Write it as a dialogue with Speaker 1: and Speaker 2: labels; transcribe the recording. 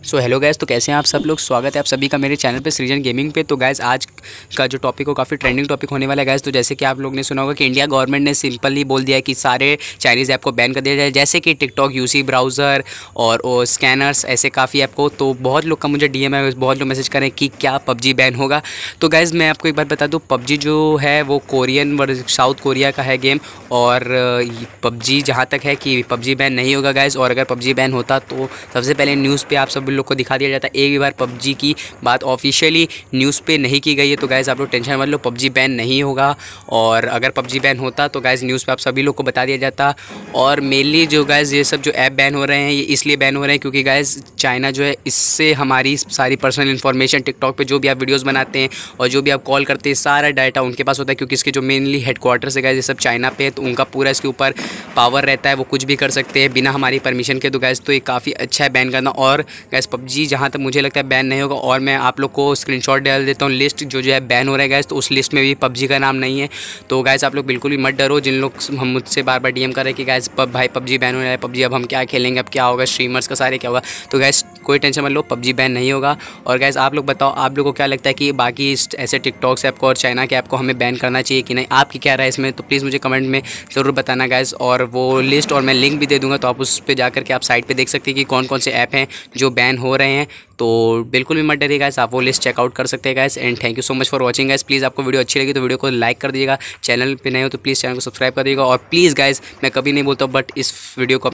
Speaker 1: So hello guys तो कैसे हैं आप सब लोग? स्वागत है आप सभी का मेरे चैनल पे सृजन गेमिंग पे। तो गैस आज का जो टॉपिक हो, काफ़ी ट्रेंडिंग टॉपिक होने वाला है गैस तो जैसे कि आप लोग ने सुना होगा कि इंडिया गवर्नमेंट ने सिंपली बोल दिया है कि सारे चाइनीज़ ऐप को बैन कर दिया जाए। जैसे कि टिकटॉक यूसी ब्राउज़र और स्कैनर्स ऐसे काफ़ी ऐप को। तो बहुत लोग का मुझे डी है, बहुत लोग मैसेज करें कि क्या पबजी बैन होगा। तो गैज़ मैं आपको एक बार बता दूँ, पबजी जो है, वो कोरियन साउथ कोरिया का है गेम और पबजी जहाँ तक है कि पबजी बैन नहीं होगा गैज़ और अगर पबजी बैन होता तो सबसे पहले न्यूज़ पर आप सब लोग को दिखा दिया जाता है। एक बार पबजी की बात ऑफिशियली न्यूज़ पे नहीं की गई है तो गैज़ आप लोग टेंशन मत लो, पबजी बैन नहीं होगा। और अगर पबजी बैन होता तो गैज़ न्यूज़ पे आप सभी लोग को बता दिया जाता। और मेनली जो गैज़ ये सब जो ऐप बैन हो रहे हैं, ये इसलिए बैन हो रहे हैं क्योंकि गैज़ चाइना जो है, इससे हमारी सारी पर्सनल इन्फॉर्मेशन टिकटॉक पर जो भी आप वीडियोज़ बनाते हैं और जो भी आप कॉल करते हैं, सारा डाटा उनके पास होता है क्योंकि इसके जो मेनली हेडक्वार्टर से गए ये सब चाइना पे है तो उनका पूरा इसके ऊपर पावर रहता है, वो कुछ भी कर सकते हैं बिना हमारी परमिशन के। तो गैस तो ये काफ़ी अच्छा है बैन करना। और गैस पबजी जहाँ तक मुझे लगता है बैन नहीं होगा और मैं आप लोग को स्क्रीनशॉट डाल देता हूँ लिस्ट जो जो है बैन हो रहा है गैस तो उस लिस्ट में भी पबजी का नाम नहीं है। तो गैस आप लोग बिल्कुल भी मत डरो, जिन लोग हम मुझसे बार बार डीएम कर रहे हैं कि गैस पब भाई पबजी बैन हो रहा है पबजी अब हम क्या खेलेंगे, अब क्या होगा स्ट्रीमर्स का सारे क्या होगा। तो गैस कोई टेंशन मत लो, पबजी बैन नहीं होगा। और गैस आप लोग बताओ, आप लोग को क्या लगता है कि बाकी ऐसे टिकटॉक्स ऐप को और चाइना के ऐप को हमें बैन करना चाहिए कि नहीं? आपकी क्या राय है इसमें? तो प्लीज़ मुझे कमेंट में ज़रूर बताना गैस और वो लिस्ट और मैं लिंक भी दे दूँगा तो आप उस पर जाकर के आप साइट पर देख सकते हैं कि कौन कौन से ऐप हैं जो बैन हो रहे हैं। तो बिल्कुल भी मत डरिए गैस आप वो लिस्ट चेकआउट कर सकते हैं guys and thank you so much for watching guys please आपको वीडियो अच्छी लगी तो वीडियो को लाइक कर दीजिएगा। चैनल पर नए हो तो प्लीज़ चैनल को सब्सक्राइब कर दीजिएगा। और प्लीज़ गैस मैं कभी नहीं बोलता बट इस वीडियो को